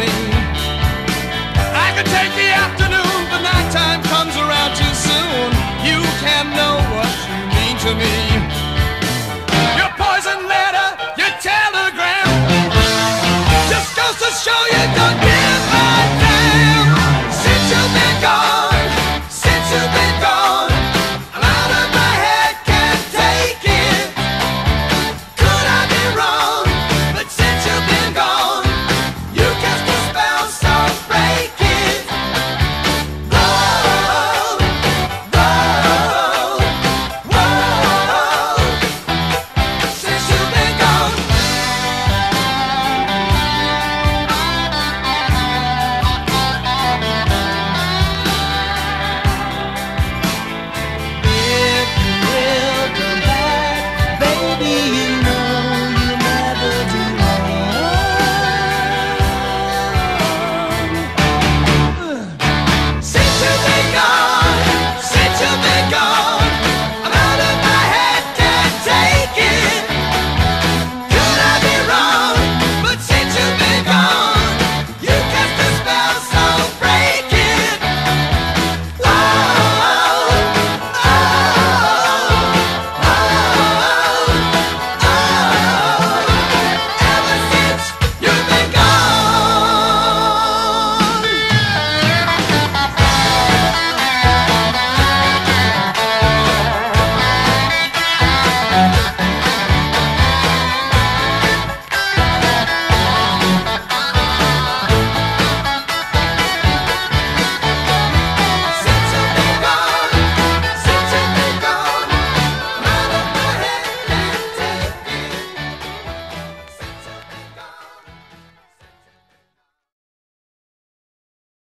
coming. I could take the afternoon.